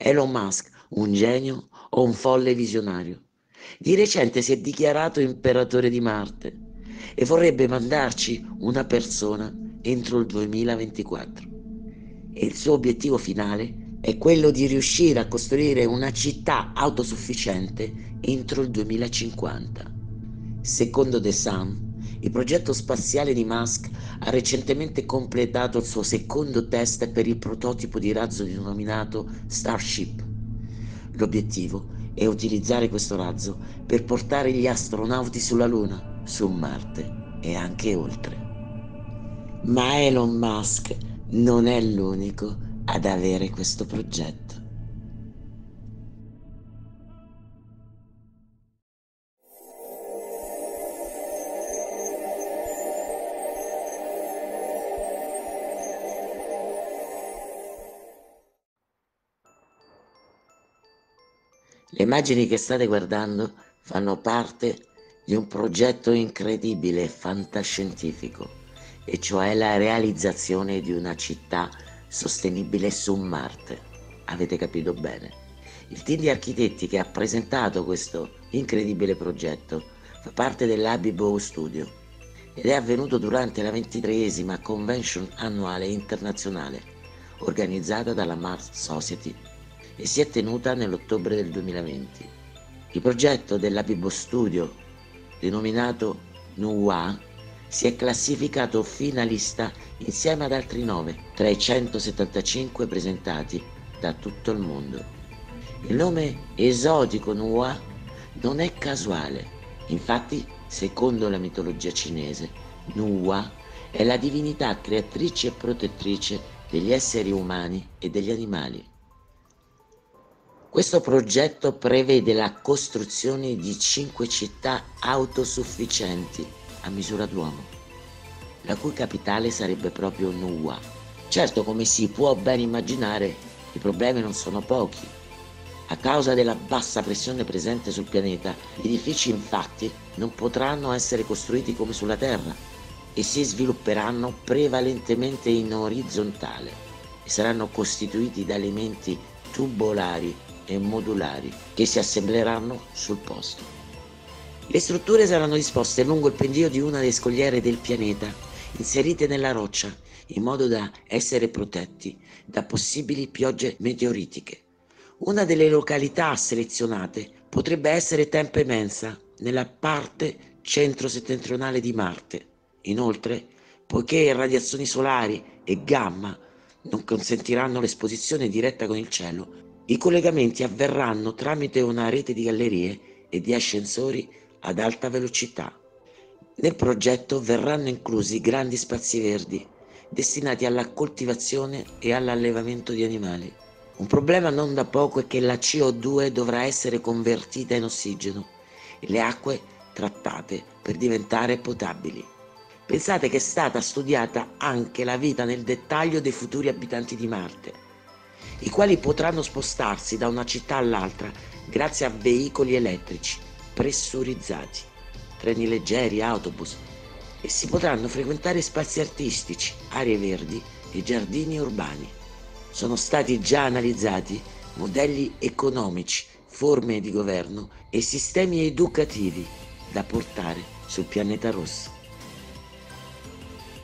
Elon Musk un genio o un folle visionario? Di recente si è dichiarato imperatore di Marte e vorrebbe mandarci una persona entro il 2024. E il suo obiettivo finale è quello di riuscire a costruire una città autosufficiente entro il 2050. Secondo The Sun, il progetto spaziale di Musk ha recentemente completato il suo secondo test per il prototipo di razzo denominato Starship. L'obiettivo è utilizzare questo razzo per portare gli astronauti sulla Luna, su Marte e anche oltre. Ma Elon Musk non è l'unico ad avere questo progetto. Le immagini che state guardando fanno parte di un progetto incredibile e fantascientifico, e cioè la realizzazione di una città sostenibile su Marte. Avete capito bene? Il team di architetti che ha presentato questo incredibile progetto fa parte dell'Abibo Studio ed è avvenuto durante la ventitreesima convention annuale internazionale organizzata dalla Mars Society e si è tenuta nell'ottobre del 2020. Il progetto dell'Abibo Studio denominato Nuwa, si è classificato finalista insieme ad altri nove tra i 175 presentati da tutto il mondo. Il nome esotico Nuwa non è casuale, infatti, secondo la mitologia cinese, Nuwa è la divinità creatrice e protettrice degli esseri umani e degli animali. Questo progetto prevede la costruzione di cinque città autosufficienti a misura d'uomo, la cui capitale sarebbe proprio Nuwa. Certo, come si può ben immaginare, i problemi non sono pochi. A causa della bassa pressione presente sul pianeta, gli edifici infatti non potranno essere costruiti come sulla Terra e si svilupperanno prevalentemente in orizzontale e saranno costituiti da elementi tubolari e modulari che si assembleranno sul posto. Le strutture saranno disposte lungo il pendio di una delle scogliere del pianeta, inserite nella roccia, in modo da essere protetti da possibili piogge meteoritiche. Una delle località selezionate potrebbe essere Tempe Mensa, nella parte centro-settentrionale di Marte. Inoltre, poiché radiazioni solari e gamma non consentiranno l'esposizione diretta con il cielo, i collegamenti avverranno tramite una rete di gallerie e di ascensori ad alta velocità. Nel progetto verranno inclusi grandi spazi verdi destinati alla coltivazione e all'allevamento di animali. Un problema non da poco è che la CO2 dovrà essere convertita in ossigeno e le acque trattate per diventare potabili. Pensate che è stata studiata anche la vita nel dettaglio dei futuri abitanti di Marte i quali potranno spostarsi da una città all'altra grazie a veicoli elettrici pressurizzati, treni leggeri, autobus e si potranno frequentare spazi artistici, aree verdi e giardini urbani. Sono stati già analizzati modelli economici, forme di governo e sistemi educativi da portare sul pianeta rosso.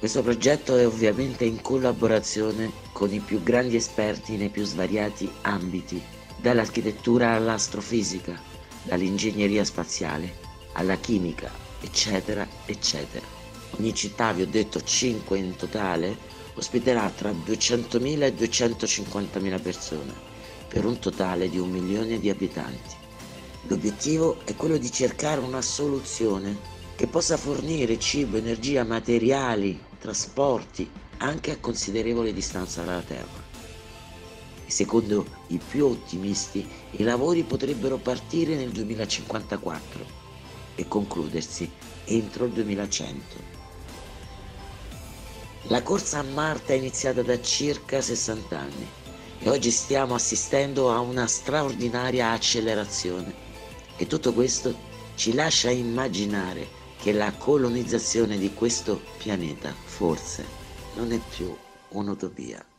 Questo progetto è ovviamente in collaborazione con i più grandi esperti nei più svariati ambiti, dall'architettura all'astrofisica, dall'ingegneria spaziale alla chimica, eccetera, eccetera. Ogni città, vi ho detto 5 in totale, ospiterà tra 200.000 e 250.000 persone, per un totale di un milione di abitanti. L'obiettivo è quello di cercare una soluzione che possa fornire cibo, energia, materiali, trasporti anche a considerevole distanza dalla Terra. Secondo i più ottimisti, i lavori potrebbero partire nel 2054 e concludersi entro il 2100. La corsa a Marte è iniziata da circa 60 anni e oggi stiamo assistendo a una straordinaria accelerazione e tutto questo ci lascia immaginare che la colonizzazione di questo pianeta forse non è più un'utopia.